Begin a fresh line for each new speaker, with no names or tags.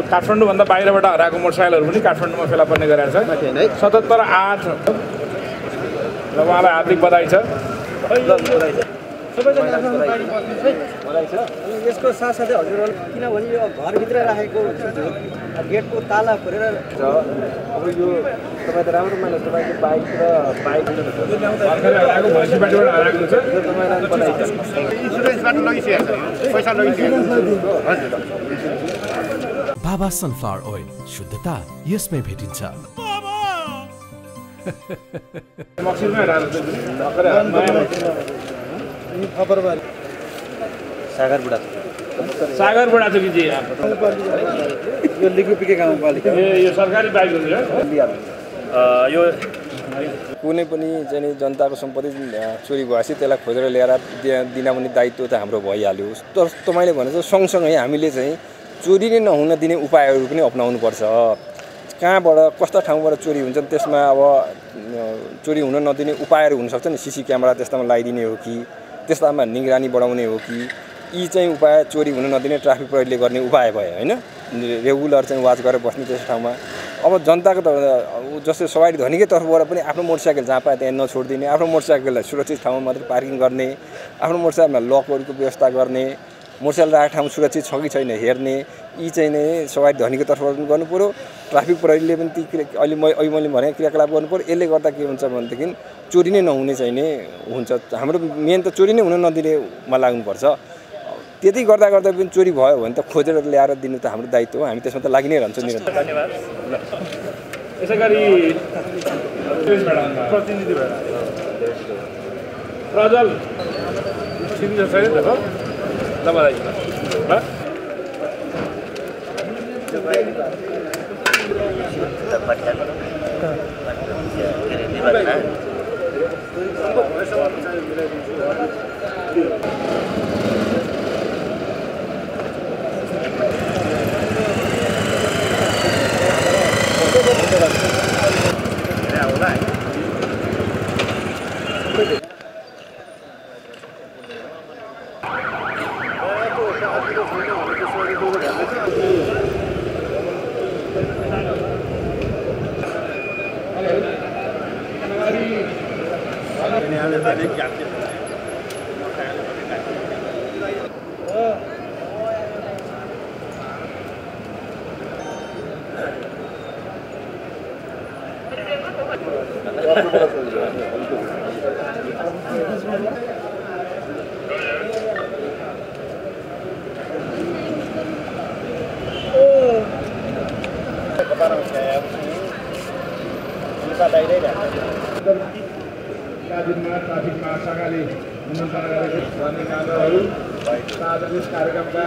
काठमाडौँभन्दा बाहिरबाट हराएको मोटरसाइकलहरू पनि काठमाडौँमा फेला पर्ने गरेको छ। सतहत्तर आठ। र उहाँलाई हार्दिक बधाई छ।
सबैजना आफ्नो आफ्नो बारी बस्नुहोस् है अनि यसको साथसाथै हजुरहरू किनभने यो घरभित्र राखेको गेटको ताला खोलेर
अब यो तपाईँ त राम्रो मान्नुहोस् तपाईँको बाइक र बाइक
इन्सुरेन्सबाट लगिसकेको छ। पैसा लगिसकेको छ।
बाबा सनफ्लावर ओइल शुद्धता यसमै भेटिन्छ।
सागर बुढा
छ कि जी
यो लिकुपिके गाउँपालिका
ए यो सरकारी बाइक
यो कुनै पनि चाहिँ नि जनताको सम्पत्ति चोरी भएपछि त्यसलाई खोजेर ल्याएर दिन दिन पनि दायित्व त हाम्रो भइहाल्यो। तर तपाईँले भने चाहिँ सँगसँगै हामीले चाहिँ चोरी नै नहुन दिने उपायहरू पनि अप्नाउनुपर्छ। कहाँबाट कस्ता ठाउँबाट चोरी हुन्छ त्यसमा अब चोरी हुन नदिने उपायहरू हुनसक्छ नि। सिसी क्यामेरा त्यस्तामा लगाइदिने हो कि त्यस्तामा निगरानी बढाउने हो कि यी चाहिँ उपाय चोरी हुन नदिने ट्राफिक प्रहरीले गर्ने उपाय भयो होइन? रेगुलर चाहिँ वाच गरेर बस्ने त्यस्तो ठाउँमा। अब जनताको त जस्तै सवारी धनीकै तर्फबाट पनि आफ्नो मोटरसाइकल जहाँ पाए त्यहाँ नछोडिदिने आफ्नो मोटरसाइकललाई सुरक्षित ठाउँमा मात्रै पार्किङ गर्ने आफ्नो मोटरसाइकलमा लकहरूको व्यवस्था गर्ने मोटरसाइकल राखेको ठाउँ सुरक्षित छ कि छैन हेर्ने यी चाहिँ नै सवारी धनीको तर्फबाट गर्नु पऱ्यो ट्राफिक प्रहरीले पनि ती अहिले म अहिले मैले भने क्रियाकलाप पऱ्यो यसले गर्दा के हुन्छ भनेदेखि चोरी नै नहुने चाहिँ नै हुन्छ। हाम्रो मेन त चोरी नै हुन नदिनेमा लाग्नुपर्छ। त्यति गर्दा गर्दा पनि चोरी भयो भने त खोजेर ल्याएर दिनु त हाम्रो दायित्व हो। हामी त्यसमा त लागि नै रहन्छौँ निरन्तर।
Давай, давай. А? Thank you. चिनिन्छ छैन दिनमा ट्राफिक महाशाखाले निमन्त्रणा गरेको धन्यवादहरू कार्यक्रमका